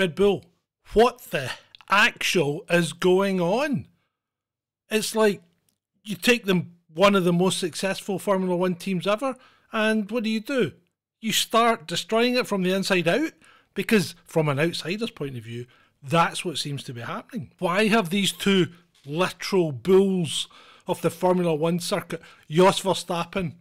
Red Bull, what the actual is going on? It's like you take them one of the most successful Formula One teams ever, and what do you do? You start destroying it from the inside out because, from an outsider's point of view, that's what seems to be happening. Why have these two literal bulls of the Formula One circuit, Jos Verstappen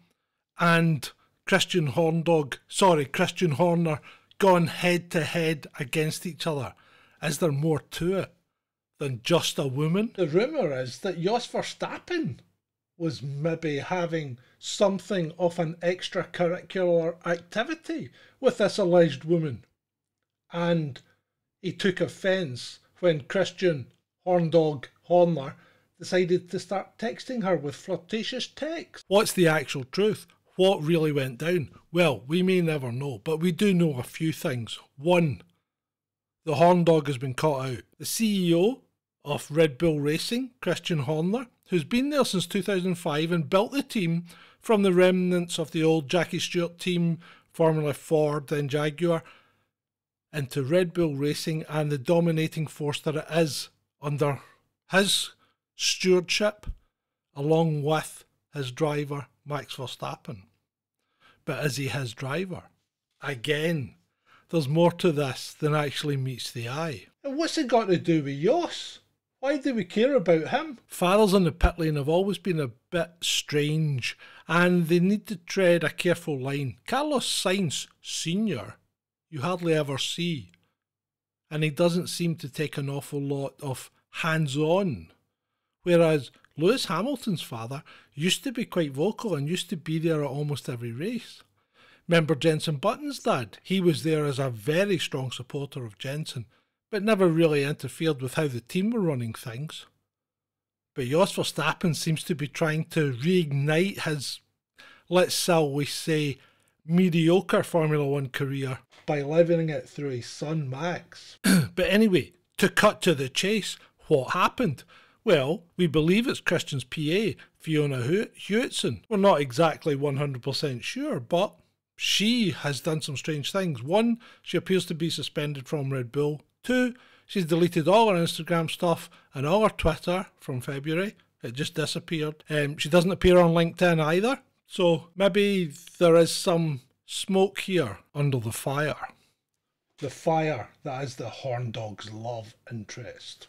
and Christian Horndog, sorry, Christian Horner, gone head to head against each other? Is there more to it than just a woman? The rumour is that Jos Verstappen was maybe having something of an extracurricular activity with this alleged woman. And he took offence when Christian Horndog Horner decided to start texting her with flirtatious texts. What's the actual truth? What really went down? Well, we may never know, but we do know a few things. One, the horn dog has been caught out. The CEO of Red Bull Racing, Christian Horner, who's been there since 2005 and built the team from the remnants of the old Jackie Stewart team, Formula Ford, then Jaguar, into Red Bull Racing and the dominating force that it is under his stewardship, along with his driver, Max Verstappen. But is he his driver? Again, there's more to this than actually meets the eye. And what's it got to do with Jos? Why do we care about him? Fathers in the pit lane have always been a bit strange and they need to tread a careful line. Carlos Sainz Sr., you hardly ever see, and he doesn't seem to take an awful lot of hands on. Whereas Lewis Hamilton's father used to be quite vocal and used to be there at almost every race. Remember Jenson Button's dad? He was there as a very strong supporter of Jenson but never really interfered with how the team were running things. But Jos Verstappen seems to be trying to reignite his, let's shall we say, mediocre Formula One career by living it through his son Max. but anyway, to cut to the chase, what happened? Well, we believe it's Christian's PA, Fiona Hewitson. We're not exactly 100% sure, but she has done some strange things. One, she appears to be suspended from Red Bull. Two, she's deleted all her Instagram stuff and all her Twitter from February. It just disappeared. Um, she doesn't appear on LinkedIn either. So maybe there is some smoke here under the fire. The fire that is the horn dog's love interest.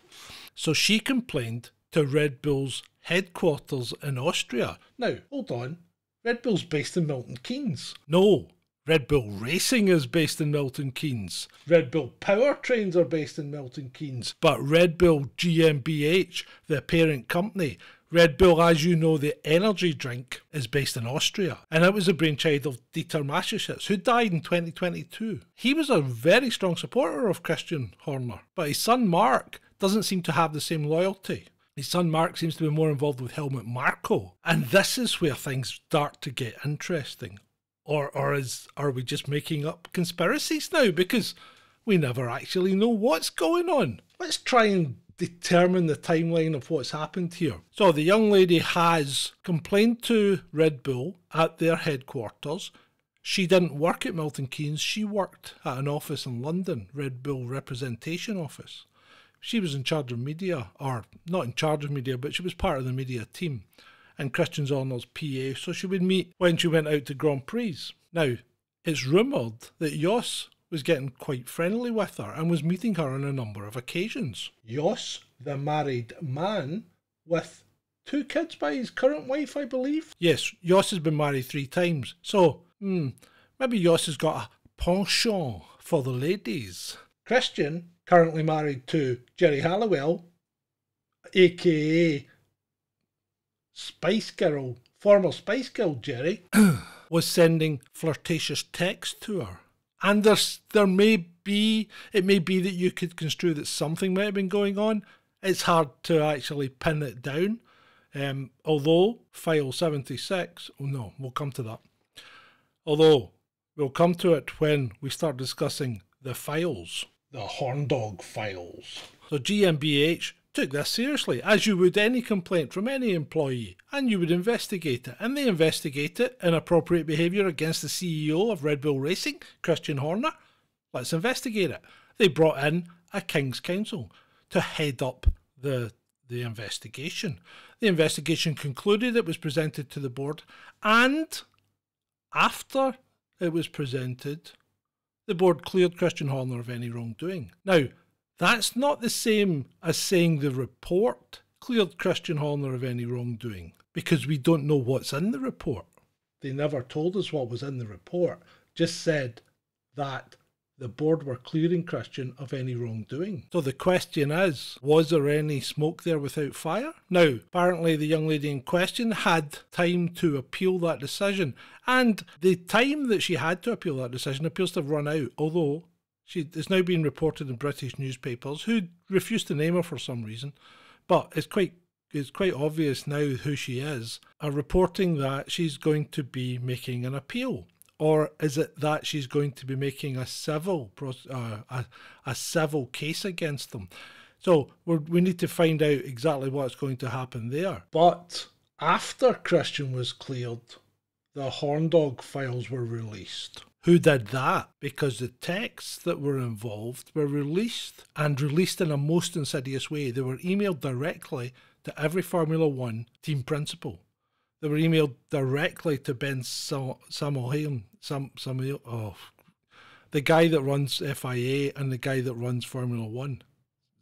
So she complained to Red Bull's headquarters in Austria. Now, hold on. Red Bull's based in Milton Keynes. No, Red Bull Racing is based in Milton Keynes. Red Bull Powertrains are based in Milton Keynes. But Red Bull GmbH, the parent company, Red Bull, as you know, the energy drink, is based in Austria. And it was a brainchild of Dieter Mateschitz, who died in 2022. He was a very strong supporter of Christian Horner, but his son Mark doesn't seem to have the same loyalty. His son Mark seems to be more involved with Helmut Marko. And this is where things start to get interesting or or is are we just making up conspiracies now because we never actually know what's going on let's try and determine the timeline of what's happened here. So the young lady has complained to red bull at their headquarters. She didn't work at milton keynes. She worked at an office in london red bull representation office. She was in charge of media or not in charge of media but she was part of the media team. And Christian Horner's PA, so she would meet when she went out to Grand Prix. Now, it's rumoured that Jos was getting quite friendly with her and was meeting her on a number of occasions. Jos, the married man, with two kids by his current wife, I believe. Yes, Jos has been married three times, so hmm, maybe Jos has got a penchant for the ladies. Christian, currently married to Geri Halliwell, aka Spice Girl, former Spice Girl Geri, was sending flirtatious texts to her. And there's, there may be, it may be that you could construe that something might have been going on. It's hard to actually pin it down. Um, although file 76, oh no, we'll come to that. Although we'll come to it when we start discussing the files, the Horndog files. So GmbH took this seriously, as you would any complaint from any employee, and you would investigate it. And they investigate it inappropriate behaviour against the CEO of Red Bull Racing, Christian Horner. Let's investigate it. they brought in a King's Counsel to head up the the investigation. The investigation concluded, it was presented to the board, and after it was presented, the board cleared Christian Horner of any wrongdoing. Now, that's not the same as saying the report cleared Christian Horner of any wrongdoing, because we don't know what's in the report. They never told us what was in the report, just said that the board were clearing Christian of any wrongdoing. So the question is, was there any smoke there without fire? Now, apparently the young lady in question had time to appeal that decision, and the time that she had to appeal that decision appears to have run out, although she is now being reported in British newspapers who refused to name her for some reason. But it's quite it's quite obvious now who she is, are reporting that she's going to be making an appeal or is it that she's going to be making a civil uh, a, a civil case against them? So we need to find out exactly what's going to happen there. But after Christian was cleared, the Horndog files were released. Who did that? Because the texts that were involved were released and released in a most insidious way. They were emailed directly to every Formula One team principal. They were emailed directly to Ben Sulayem Sam Samuel, oh, the guy that runs FIA and the guy that runs Formula One,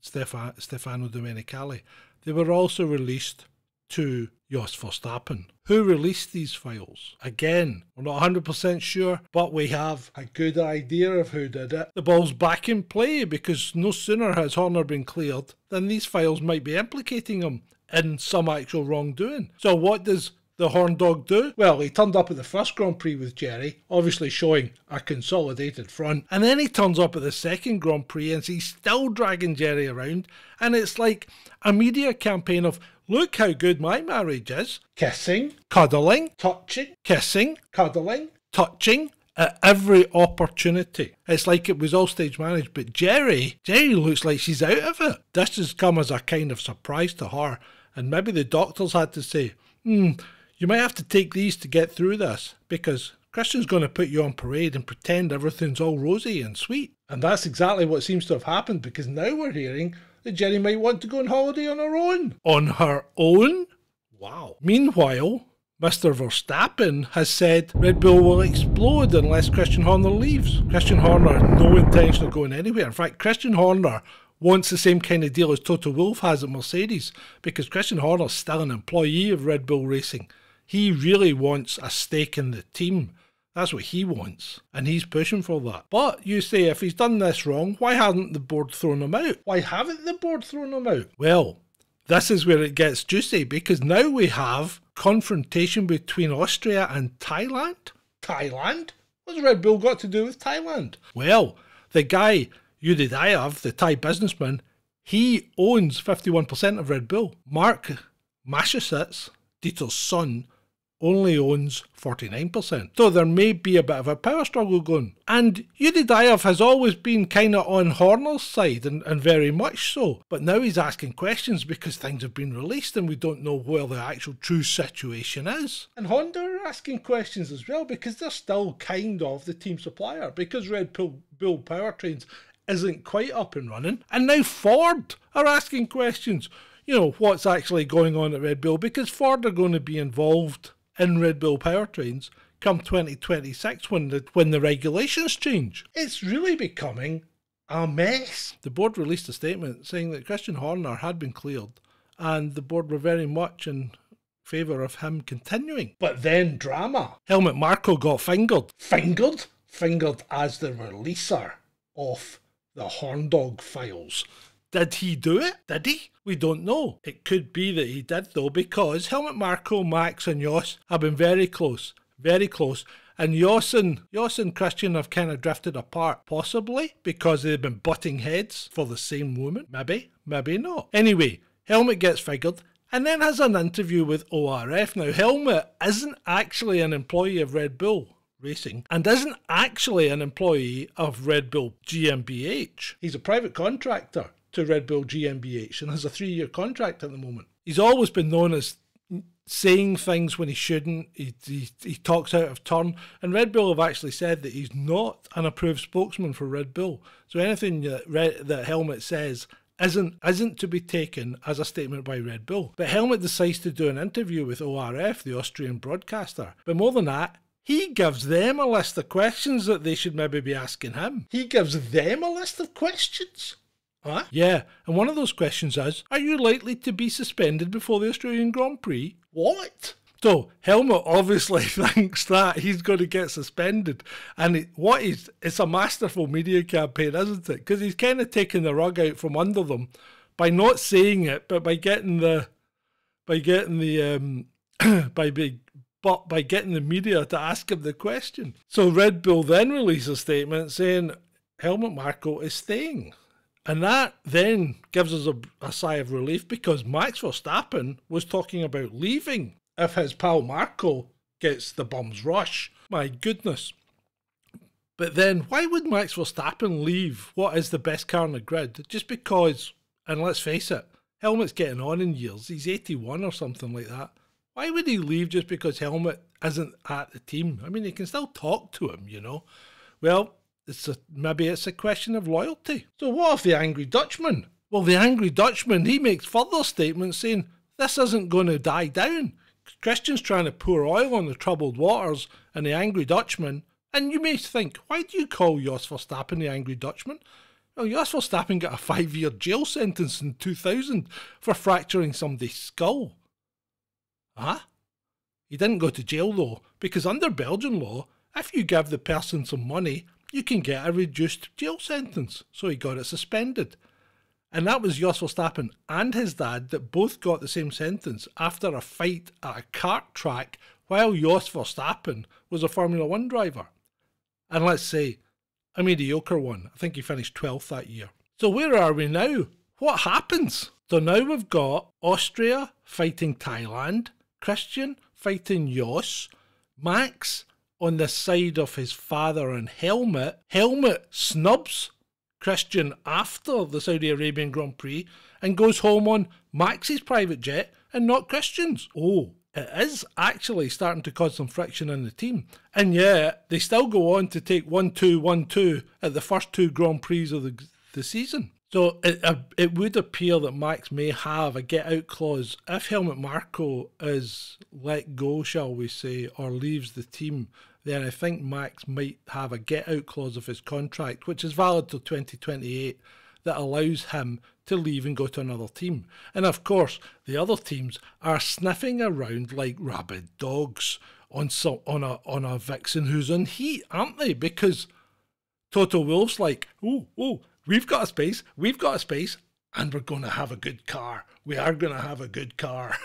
Stefano Domenicali. They were also released to Jos Verstappen. Who released these files? Again, we're not 100% sure, but we have a good idea of who did it. The ball's back in play because no sooner has Horner been cleared than these files might be implicating him in some actual wrongdoing. So, what does the Horn Dog do? Well, he turned up at the first Grand Prix with Geri, obviously showing a consolidated front. And then he turns up at the second Grand Prix and he's still dragging Geri around. And it's like a media campaign of, look how good my marriage is. Kissing, cuddling, touching, kissing, cuddling, touching, at every opportunity. It's like it was all stage managed, but Geri, Geri looks like she's out of it. This has come as a kind of surprise to her, and maybe the doctors had to say, hmm, you might have to take these to get through this because Christian's going to put you on parade and pretend everything's all rosy and sweet. And that's exactly what seems to have happened because now we're hearing that Jenny might want to go on holiday on her own. On her own? Wow. Meanwhile, Mr. Verstappen has said Red Bull will explode unless Christian Horner leaves. Christian Horner has no intention of going anywhere. In fact, Christian Horner wants the same kind of deal as Toto Wolff has at Mercedes because Christian Horner is still an employee of Red Bull Racing. He really wants a stake in the team. That's what he wants, and he's pushing for that. But you say if he's done this wrong, why hasn't the board thrown him out? Why haven't the board thrown him out? Well, this is where it gets juicy because now we have confrontation between Austria and Thailand. Thailand? What's Red Bull got to do with Thailand? Well, the guy Yoovidhya, the Thai businessman, he owns 51% of Red Bull. Mark Mateschitz, Dieter's son, only owns 49%. So there may be a bit of a power struggle going. And Yoovidhya has always been kind of on Horner's side, and, and very much so. But now he's asking questions because things have been released and we don't know where the actual true situation is. And Honda are asking questions as well because they're still kind of the team supplier because Red Bull Powertrains isn't quite up and running. And now Ford are asking questions you know, what's actually going on at Red Bull because Ford are going to be involved in Red Bull powertrains come 2026 when the, when the regulations change. It's really becoming a mess. The board released a statement saying that Christian Horner had been cleared and the board were very much in favour of him continuing. But then drama. Helmut Marko got fingered. Fingered? Fingered as the releaser of the Horndog files. Did he do it? Did he? We don't know. It could be that he did though, because Helmut Marko, Max, and Jos have been very close, very close. And Jos and, Jos and Christian have kind of drifted apart, possibly because they've been butting heads for the same woman. Maybe, maybe not. Anyway, Helmut gets figured and then has an interview with ORF. Now, Helmut isn't actually an employee of Red Bull. Racing and isn't actually an employee of Red Bull GmbH. He's a private contractor to Red Bull GmbH and has a three year contract at the moment. He's always been known as saying things when he shouldn't. He, he, he talks out of turn. And Red Bull have actually said that he's not an approved spokesman for Red Bull. So anything that, Red, that Helmut says isn't isn't to be taken as a statement by Red Bull. But Helmut decides to do an interview with ORF, the Austrian broadcaster. But more than that, he gives them a list of questions that they should maybe be asking him. He gives them a list of questions. Huh? Yeah, and one of those questions is Are you likely to be suspended before the Australian Grand Prix? What? So Helmut obviously thinks that he's going to get suspended, and it, what is it's a masterful media campaign, isn't it? Because he's kind of taking the rug out from under them by not saying it, but by getting the by getting the um, by being but by getting the media to ask him the question. So Red Bull then releases a statement saying Helmut Marko is staying. And that then gives us a, a, sigh of relief because Max Verstappen was talking about leaving if his pal Marko gets the bum's rush. My goodness. But then why would Max Verstappen leave what is the best car on the grid? Just because, and let's face it, Helmut's getting on in years. He's 81 or something like that. Why would he leave just because Helmut isn't at the team? I mean, he can still talk to him, you know. Well, it's a, maybe it's a question of loyalty. So what of the angry Dutchman? Well, the angry Dutchman, he makes further statements saying this isn't going to die down. Christian's trying to pour oil on the troubled waters, and the angry Dutchman. And you may think, why do you call Jos Verstappen the angry Dutchman? Well, Jos Verstappen got a five-year jail sentence in 2000 for fracturing somebody's skull. Huh? He didn't go to jail though, because under Belgian law, if you give the person some money, you can get a reduced jail sentence. So he got it suspended. And that was Jos Verstappen and his dad that both got the same sentence after a fight at a kart track while Jos Verstappen was a Formula One driver. And let's say, a mediocre one. I think he finished 12th that year. So where are we now? What happens? So now we've got Austria fighting Thailand, Christian fighting Jos, Max on the side of his father and Helmut. Helmut snubs Christian after the Saudi Arabian Grand Prix and goes home on Max's private jet and not Christian's. Oh, it is actually starting to cause some friction in the team. And yet, they still go on to take 1 2 1 2 at the first two Grand Prix of the, the season. So it, uh, it would appear that Max may have a get out clause if Helmut Marko is let go, shall we say, or leaves the team then I think Max might have a get out clause of his contract, which is valid till 2028, that allows him to leave and go to another team. And of course, the other teams are sniffing around like rabid dogs on some on a on a vixen who's in heat, aren't they? Because Toto Wolff's like, oh, oh, we've got a space, we've got a space, and we're going to have a good car. We are going to have a good car.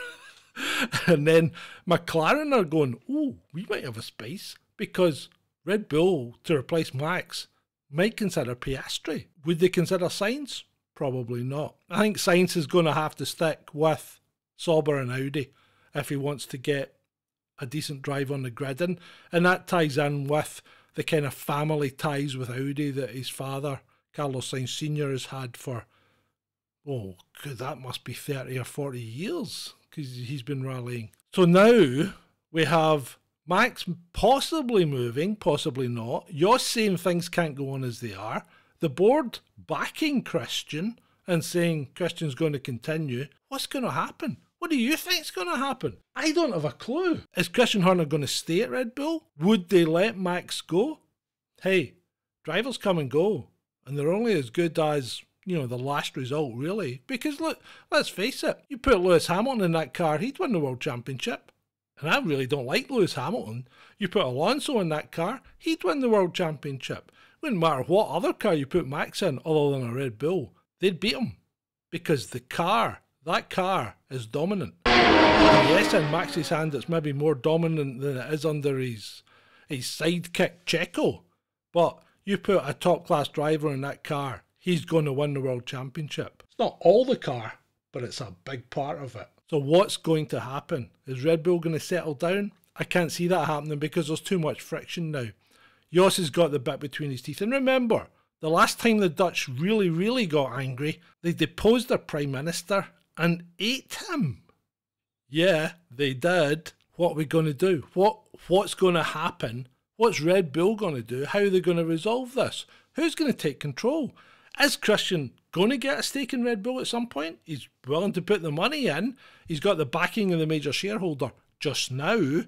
and then McLaren are going, oh, we might have a space because Red Bull to replace Max might consider Piastri. Would they consider Sainz? Probably not. I think Sainz is going to have to stick with Sauber and Audi if he wants to get a decent drive on the grid. And, and that ties in with the kind of family ties with Audi that his father, Carlos Sainz Sr., has had for, oh, God, that must be 30 or 40 years because he's been rallying. So now we have Max possibly moving, possibly not. You're saying things can't go on as they are. The board backing Christian and saying Christian's going to continue. What's going to happen? What do you think's going to happen? I don't have a clue. Is Christian Horner going to stay at Red Bull? Would they let Max go? Hey, drivers come and go, and they're only as good as you know the last result, really. Because look, let's face it, you put Lewis Hamilton in that car, he'd win the world championship. And I really don't like Lewis Hamilton. You put Alonso in that car, he'd win the World Championship. Wouldn't matter what other car you put Max in other than a Red Bull, they'd beat him. Because the car, that car, is dominant. And yes, in Max's hand, it's maybe more dominant than it is under his, his sidekick Checo. But you put a top class driver in that car, he's going to win the World Championship. It's not all the car, but it's a big part of it. So what's going to happen? Is Red Bull going to settle down? I can't see that happening because there's too much friction now. Jos has got the bit between his teeth. And remember, the last time the Dutch really, really got angry, they deposed their Prime Minister and ate him. Yeah, they did. What are we going to do? What What's going to happen? What's Red Bull going to do? How are they going to resolve this? Who's going to take control? Is Christian going to get a stake in Red Bull at some point? He's willing to put the money in. He's got the backing of the major shareholder. Just now,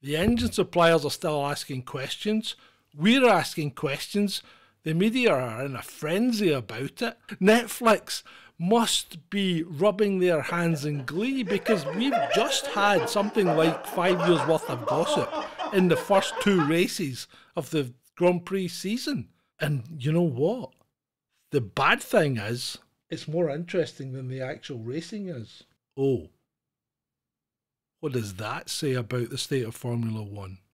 the engine suppliers are still asking questions. We're asking questions. The media are in a frenzy about it. Netflix must be rubbing their hands in glee because we've just had something like five years worth of gossip in the first two races of the Grand Prix season. And you know what? The bad thing is, it's more interesting than the actual racing is. Oh. What does that say about the state of Formula One?